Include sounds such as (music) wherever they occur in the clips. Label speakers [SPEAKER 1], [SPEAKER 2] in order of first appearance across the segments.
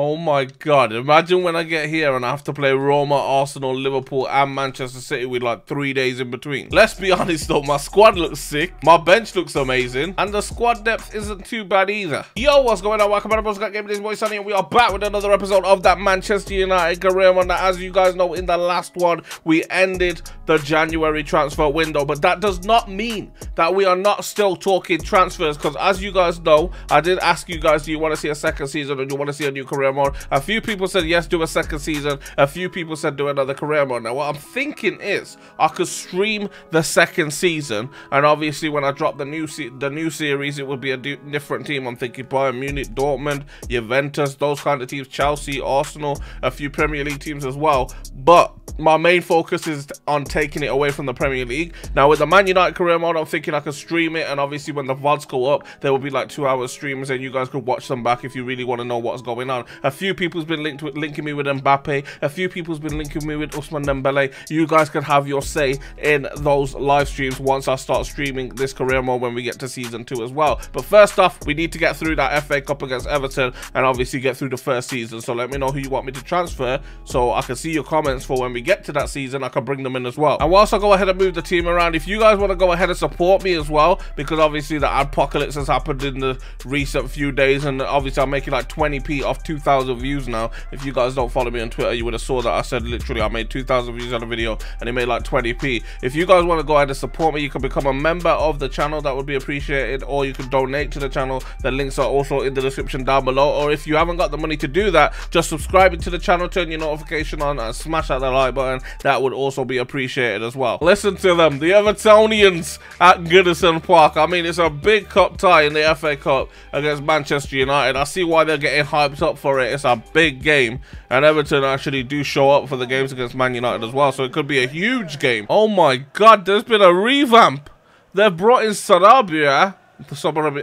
[SPEAKER 1] Oh my god, imagine when I get here and I have to play Roma, Arsenal, Liverpool and Manchester City with like three days in between. Let's be (laughs) honest though, my squad looks sick, my bench looks amazing, and the squad depth isn't too bad either. Yo, what's going on? Welcome back to Got Game. This boy Sunny and we are back with another episode of that Manchester United career one. that As you guys know, in the last one, we ended the January transfer window, but that does not mean that we are not still talking transfers because as you guys know, I did ask you guys, do you want to see a second season do you want to see a new career career mode. A few people said yes, do a second season. A few people said do another career mode. Now, what I'm thinking is I could stream the second season, and obviously when I drop the new the new series, it would be a different team. I'm thinking Bayern Munich, Dortmund, Juventus, those kind of teams, Chelsea, Arsenal, a few Premier League teams as well. But my main focus is on taking it away from the Premier League. Now, with the Man United career mode, I'm thinking I can stream it, and obviously when the VODs go up, there will be like two hour streams, and you guys could watch them back if you really want to know what's going on. A few people's been linked with, linking me with Mbappe. A few people's been linking me with Ousmane Dembele. You guys can have your say in those live streams once I start streaming this career mode when we get to season two as well. But first off, we need to get through that FA Cup against Everton and obviously get through the first season. So let me know who you want me to transfer so I can see your comments for when we get to that season. I can bring them in as well. And whilst I go ahead and move the team around, if you guys want to go ahead and support me as well, because obviously the apocalypse has happened in the recent few days and obviously I'm making like 20p off 2,000 views now. If you guys don't follow me on Twitter, you would have saw that I said literally I made 2,000 views on a video and it made like 20p. If you guys want to go ahead and support me, you can become a member of the channel. That would be appreciated. Or you can donate to the channel. The links are also in the description down below. Or if you haven't got the money to do that, just subscribe to the channel, turn your notification on and smash that like button. That would also be appreciated as well. Listen to them, the Evertonians at Goodison Park. I mean, it's a big cup tie in the FA Cup against Manchester United. I see why they're getting hyped up for it. It's a big game. And Everton actually do show up for the games against Man United as well. So it could be a huge game. Oh my god, there's been a revamp. They've brought in Sarabia,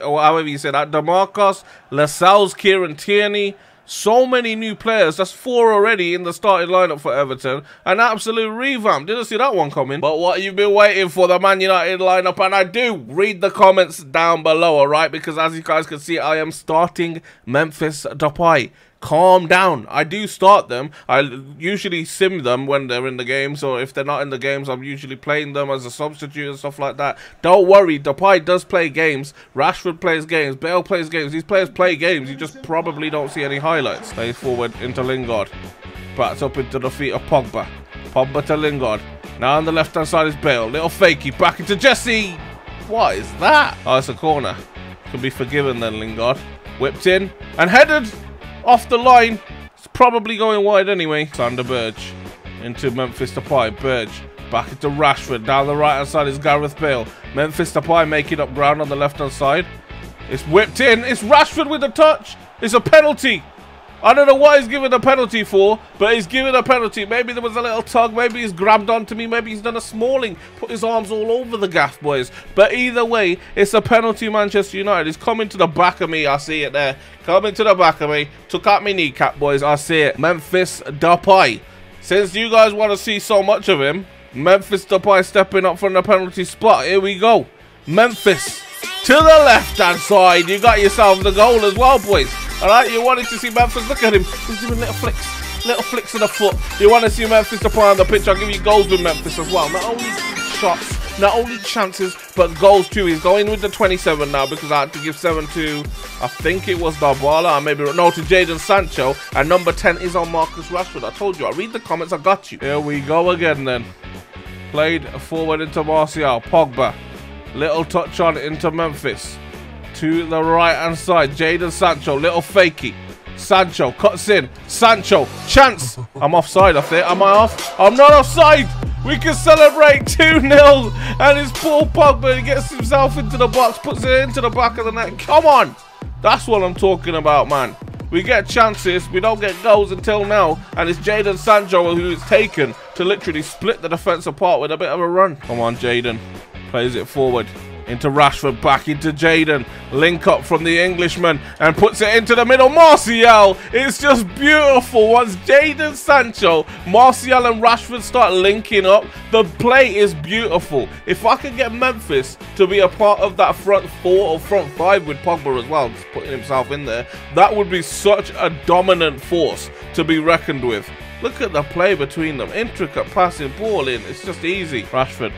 [SPEAKER 1] or however you say that, DeMarcus, Lascelles, Kieran Tierney, so many new players. That's four already in the starting lineup for Everton. An absolute revamp. Didn't see that one coming. But what you've been waiting for, the Man United lineup. And I do read the comments down below, all right? Because as you guys can see, I am starting Memphis Depay calm down. I do start them. I usually sim them when they're in the games, or if they're not in the games, I'm usually playing them as a substitute and stuff like that. Don't worry, Depay does play games. Rashford plays games. Bale plays games. These players play games. You just probably don't see any highlights. Plays forward into Lingard. Backs up into the feet of Pogba. Pogba to Lingard. Now on the left-hand side is Bale. Little fakey. Back into Jesse. What is that? Oh, it's a corner. Can be forgiven then, Lingard. Whipped in and headed off the line. It's probably going wide anyway. Sander Berge into Memphis Depay. Berge back into Rashford. Down the right hand side is Gareth Bale. Memphis Depay making up ground on the left hand side. It's whipped in. It's Rashford with a touch. It's a penalty. I don't know what he's given a penalty for, but he's given a penalty. Maybe there was a little tug. Maybe he's grabbed onto me. Maybe he's done a smalling. Put his arms all over the gaff, boys. But either way, it's a penalty Manchester United. He's coming to the back of me. I see it there. Coming to the back of me. Took out my kneecap, boys. I see it. Memphis Depay. Since you guys want to see so much of him, Memphis Depay stepping up from the penalty spot. Here we go. Memphis to the left-hand side. You got yourself the goal as well, boys. All right, you wanted to see Memphis. Look at him. He's doing little flicks, little flicks of the foot. You want to see Memphis to play on the pitch? I'll give you goals with Memphis as well. Not only shots, not only chances, but goals too. He's going with the 27 now because I had to give seven to, I think it was Dybala, or maybe no to Jadon Sancho, and number 10 is on Marcus Rashford. I told you. I read the comments. I got you. Here we go again then. Played forward into Martial, Pogba. Little touch on into Memphis to the right hand side. Jadon Sancho, little fakey. Sancho cuts in. Sancho, chance. (laughs) I'm offside, I think. Am I off? I'm not offside. We can celebrate 2-0. And it's Paul Pogba. He gets himself into the box, puts it into the back of the net. Come on. That's what I'm talking about, man. We get chances, we don't get goals until now, and it's Jadon Sancho who is taken to literally split the defence apart with a bit of a run. Come on, Jadon. Plays it forward. into Rashford, back into Jadon. Link up from the Englishman and puts it into the middle. Martial, it's just beautiful. Once Jadon Sancho, Martial and Rashford start linking up, the play is beautiful. If I could get Memphis to be a part of that front four or front five with Pogba as well, just putting himself in there, that would be such a dominant force to be reckoned with. Look at the play between them. Intricate passing, ball in. It's just easy. Rashford,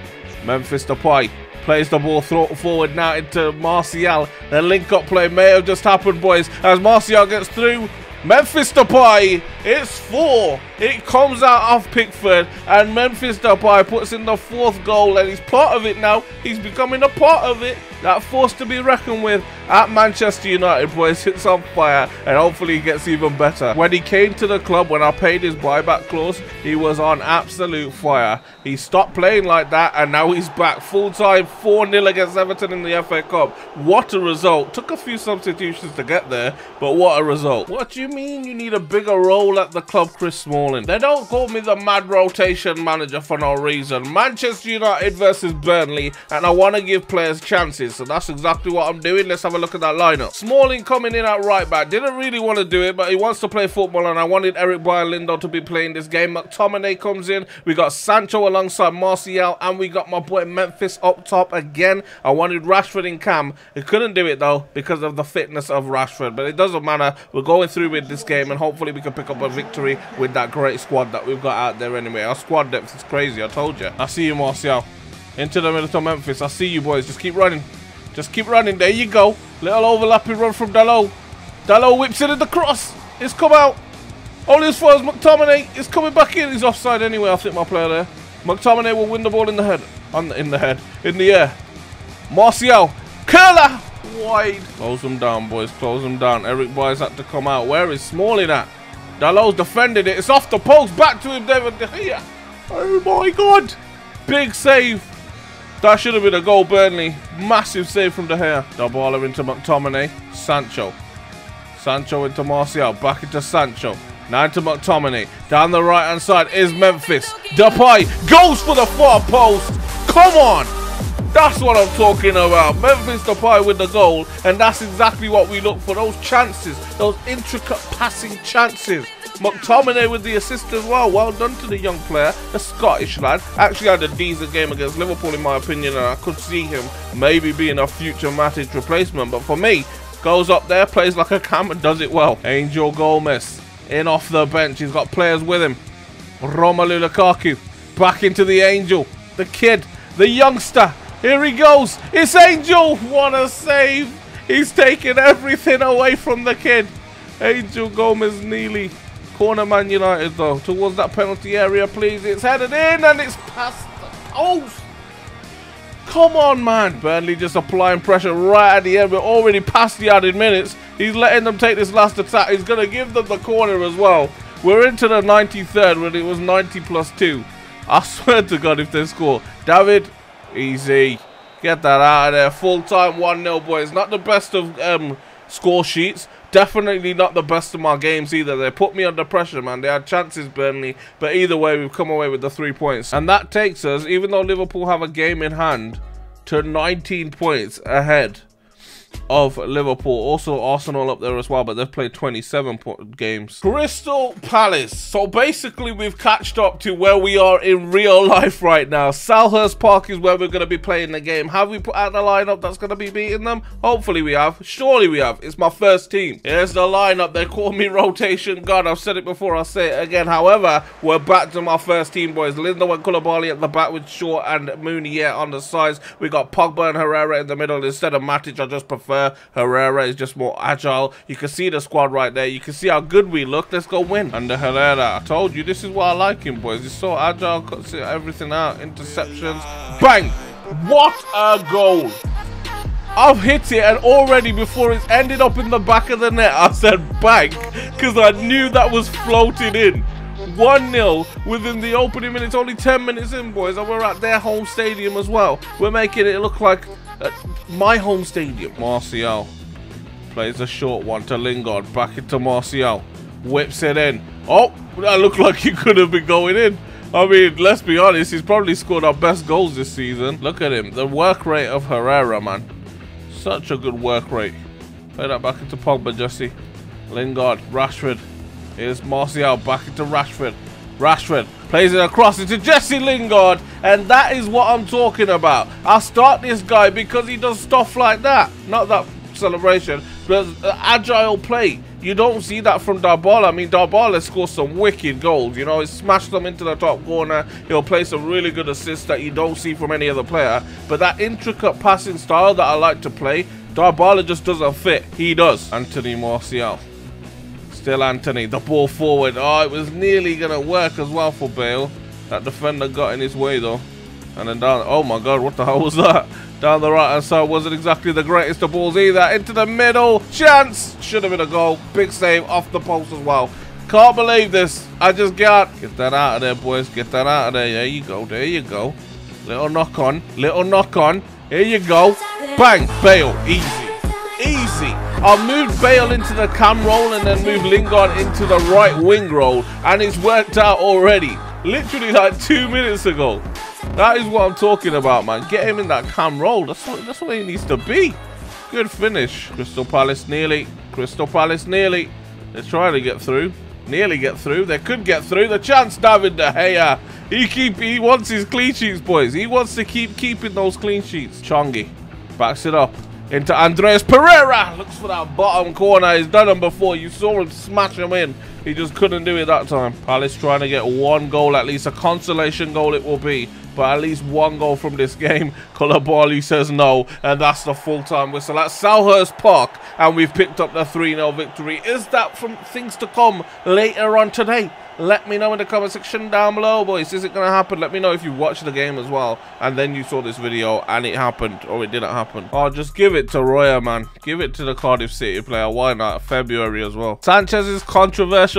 [SPEAKER 1] Memphis Depay plays the ball forward now into Martial. The link-up play may have just happened, boys, as Martial gets through. Memphis Depay, it's four. It comes out of Pickford, and Memphis Depay puts in the fourth goal, and he's part of it now. He's becoming a part of it. That force to be reckoned with at Manchester United, boys. It's on fire, and hopefully he gets even better. When he came to the club, when I paid his buyback clause, he was on absolute fire. He stopped playing like that, and now he's back full time 4 0 against Everton in the FA Cup. What a result! Took a few substitutions to get there, but what a result. What do you mean you need a bigger role at the club, Chris Smalling? They don't call me the mad rotation manager for no reason. Manchester United versus Burnley, and I want to give players chances, so that's exactly what I'm doing. Let's have a look at that lineup. Smalling coming in at right back. Didn't really want to do it, but he wants to play football, and I wanted Eric Lindo to be playing this game. McTominay comes in. We got Sancho alongside Martial, and we got my boy Memphis up top again. I wanted Rashford in cam. He couldn't do it, though, because of the fitness of Rashford, but it doesn't matter. We're going through this game, and hopefully we can pick up a victory with that great squad that we've got out there anyway. Our squad depth is crazy, I told you. I see you, Martial. Into the middle of Memphis. I see you, boys. Just keep running. Just keep running. There you go. Little overlapping run from Dalot. Dalot whips it in the cross. It's come out. Only as far as McTominay is coming back in. He's offside anyway, I think, my player there. McTominay will win the ball in the head. On in the head. In the air. Martial. Curler. Wide. Close them down, boys. Close them down. Eric Bailly's had to come out. Where is Smalling at? Dalot's defended it. It's off the post. Back to him, David De Gea. Oh, my God. Big save. That should have been a goal, Burnley. Massive save from De Gea. Double into McTominay. Sancho. Sancho into Martial. Back into Sancho. Now into McTominay. Down the right-hand side is Memphis. Depay goes for the far post. Come on. That's what I'm talking about. Memphis Depay with the goal. And that's exactly what we look for. Those chances. Those intricate passing chances. McTominay with the assist as well. Well done to the young player, the Scottish lad. Actually had a decent game against Liverpool in my opinion and I could see him maybe being a future Matic replacement. But for me, goes up there, plays like a cam and does it well. Angel Gomez in off the bench. He's got players with him. Romelu Lukaku back into the Angel. The kid, the youngster. Here he goes. It's Angel. What a save. He's taking everything away from the kid. Angel Gomez Neely Corner Man United though. Towards that penalty area, please. It's headed in and it's past post. Come on, man. Burnley just applying pressure right at the end. We're already past the added minutes. He's letting them take this last attack. He's going to give them the corner as well. We're into the 93rd when it was 90 plus 2. I (laughs) swear to God if they score. David, easy. Get that out of there. Full time 1-0, boys. Not the best of um, score sheets. Definitely not the best of my games either. They put me under pressure, man. They had chances, Burnley. But either way, we've come away with the three points. And that takes us, even though Liverpool have a game in hand, to 19 points ahead of Liverpool. Also Arsenal up there as well, but they've played 27 games. Crystal Palace. So basically we've catched up to where we are in real (laughs) life right now. Selhurst Park is where we're going to be playing the game. Have we put out the lineup that's going to be beating them? Hopefully we have. Surely we have. It's my first team. Here's the lineup. They call me (laughs) rotation god. I've said it before. I'll say it again. However, we're back to my first team, boys. Lindo and Koulibaly at the back with Shaw and Meunier on the sides. We got Pogba and Herrera in the middle instead of Matic. I just prefer Herrera is just more agile. You can see the squad right there. You can see how good we look. Let's go win. Ander Herrera, I told you, this is why I like him, boys. He's so agile, cuts everything out. Interceptions. Bang! What a goal! I've hit it and already before it's ended up in the back of the net, I said bang, because I knew that was floating in. 1-0 within the opening minutes, only 10 minutes in, boys, and we're at their home stadium as well. We're making it look like uh, my home stadium. Martial plays a short one to Lingard. Back into Martial. Whips it in. Oh, that looked like he could have been going in. I mean, let's be honest, he's probably scored our best goals this season. Look at him. The work rate of Herrera, man. Such a good work rate. Play that back into Pogba, Jesse. Lingard, Rashford. Here's Martial back into Rashford. Rashford plays it across into Jesse Lingard. And that is what I'm talking about. I'll start this guy because he does stuff like that. Not that celebration, but uh, agile play. You don't see that from Dybala. I mean, Dybala scores some wicked goals. You know, he smashed them into the top corner. He'll play some really good assists that you don't see from any other player. But that intricate passing style that I like to play, Dybala just doesn't fit. He does. Anthony Martial. Still Anthony. The ball forward. Oh, it was nearly going to work as well for Bale. That defender got in his way, though. And then down. Oh, my God. What the hell was that? Down the right hand side wasn't exactly the greatest of balls either. Into the middle. Chance. Should have been a goal. Big save off the post as well. Can't believe this. I just got. Get that out of there, boys. Get that out of there. There you go. There you go. Little knock on. Little knock on. Here you go. Bang. Bale. Easy. Easy. I'll move Bale into the cam role and then move Lingard into the right wing role. And it's worked out already. Literally like two minutes ago. That is what I'm talking about, man. Get him in that cam role. That's what, that's what he needs to be. Good finish. Crystal Palace nearly. Crystal Palace nearly. They're trying to get through. Nearly get through. They could get through. The chance, David De Gea. He keep. He wants his clean sheets, boys. He wants to keep keeping those clean sheets. Chongi backs it up into Andreas Pereira. Looks for that bottom corner. He's done them before. You saw him smash him in. He just couldn't do it that time. Palace trying to get one goal, at least a consolation goal it will be but at least one goal from this game. (laughs) Koulibaly says no, and that's the full-time whistle at Selhurst Park, and we've picked up the 3-0 victory. Is that from things to come later on today? Let me know in the comment section down below, boys. Is it going to happen? Let me know if you watched the game as well, and then you saw this video, and it happened, or it didn't happen. Oh, just give it to Roya, man. Give it to the Cardiff City player. Why not? February as well. Sanchez is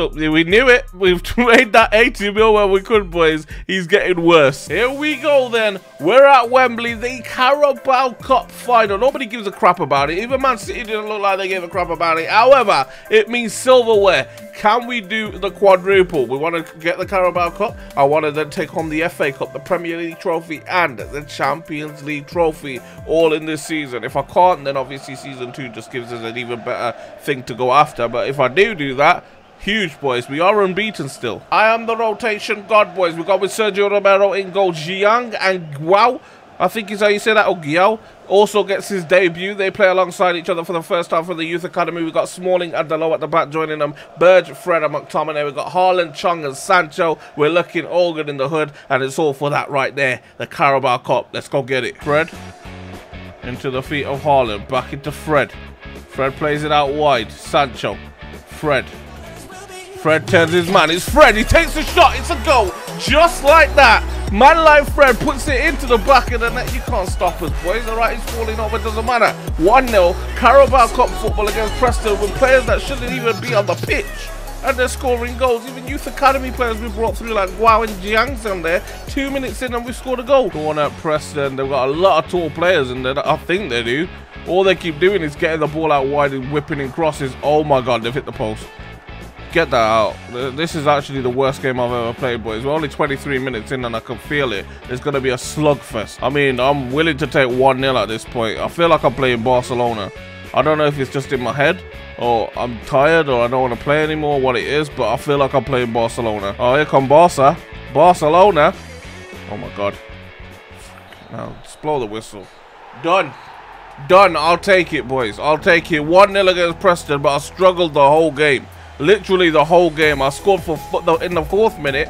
[SPEAKER 1] We knew it. We've (laughs) made that 80 mil where we could, boys. He's getting worse. Here we go, then. We're at Wembley, the Carabao Cup final. Nobody gives a crap about it. Even Man City didn't look like they gave a crap about it. However, it means silverware. Can we do the quadruple? We want to get the Carabao Cup. I want to then take home the FA Cup, the Premier League trophy, and the Champions League trophy all in this season. If I can't, then obviously season two just gives us an even better thing to go after. But if I do do that, Huge, boys. We are unbeaten still. I am the rotation god, boys. We got with Sergio Romero in goal. Jiang and Guao I think is how you say that. Ogiel also gets his debut. They play alongside each other for the first time for the youth academy. We've got Smalling and Dalot at the back joining them. Berge, Fred and McTominay. We've got Haaland, Chung and Sancho. We're looking all good in the hood. And it's all for that right there. The Carabao Cup. Let's go get it. Fred into the feet of Haaland. Back into Fred. Fred plays it out wide. Sancho. Fred. Fred turns his man. It's Fred. He takes the shot. It's a goal. Just like that. Man like Fred puts it into the back of the net. You can't stop us, boys. All right, he's falling over. Doesn't matter. 1-0. Carabao Cup football against Preston with players that shouldn't even be on the pitch. And they're scoring goals. Even youth academy players we brought through like Wow and Jiang's on there. Two minutes in and we scored a goal. Go on at Preston. They've got a lot of tall players in there. I think they do. All they keep doing is getting the ball out wide and whipping in crosses. Oh my god, they've hit the post. Get that out. This is actually the worst game I've ever played, boys. We're only 23 minutes in and I can feel it. It's going to be a slugfest. I mean, I'm willing to take 1-0 at this point. I feel like I'm playing Barcelona. I don't know if it's just in my head or I'm tired or I don't want to play anymore, what it is, but I feel like I'm playing Barcelona. Oh, here come Barca. Barcelona. Oh my god. Now, just blow the whistle. Done. Done. I'll take it, boys. I'll take it. 1-0 against Preston, but I struggled the whole game. Literally the whole game. I scored for in the fourth minute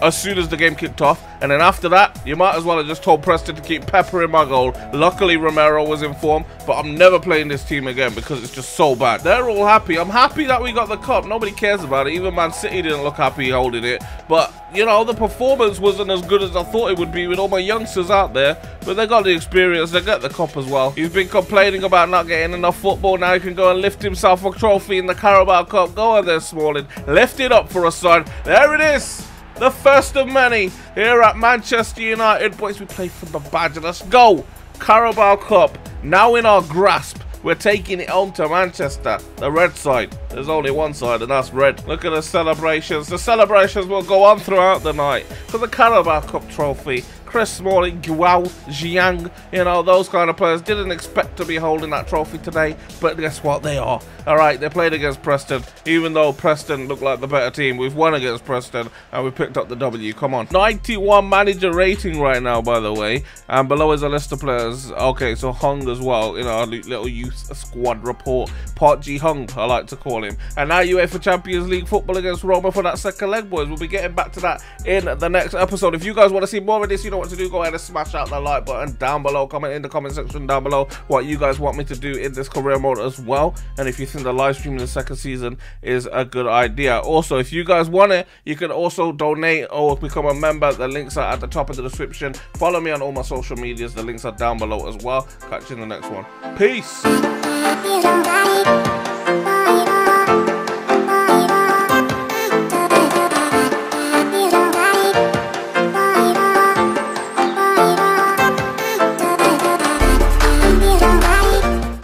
[SPEAKER 1] as soon as the game kicked off. And then after that, you might as well have just told Preston to keep peppering my goal. Luckily, Romero was in form, but I'm never playing this team again because it's just so bad. They're all happy. I'm happy that we got the cup. Nobody cares about it. Even Man City didn't look happy holding it. But, you know, the performance wasn't as good as I thought it would be with all my youngsters out there. But they got the experience. They got the cup as well. He's been complaining about not getting enough football. Now he can go and lift himself a trophy in the Carabao Cup. Go on there, Smalling. Lift it up for us, son. There it is the first of many here at Manchester United. Boys, we play for the badge. Let's go. Carabao Cup now in our grasp. We're taking it home to Manchester, the red side. There's only one side, and that's red. Look at the celebrations. The celebrations will go on throughout the night for the Carabao Cup trophy Chris Smalling, Guo, Jiang, you know, those kind of players didn't expect to be holding that trophy today, but guess what? They are. All right, they played against Preston, even though Preston looked like the better team. We've won against Preston, and we picked up the W. Come on. 91 manager rating right now, by the way, and below is a list of players. Okay, so Hung as well, you know, our little youth squad report. Part Ji Hung, I like to call him. And now UEFA Champions League football against Roma for that second leg, boys. We'll be getting back to that in the next episode. If you guys want to see more of this, you know what to do, go ahead and smash out the like button down below. Comment in the comment section down below what you guys want me to do in this career mode as well. And if you think the live stream in the second season is a good idea. Also, if you guys want it, you can also donate or become a member. The links are at the top of the description. Follow me on all my social medias. The links are down below as well. Catch you in the next one. Peace.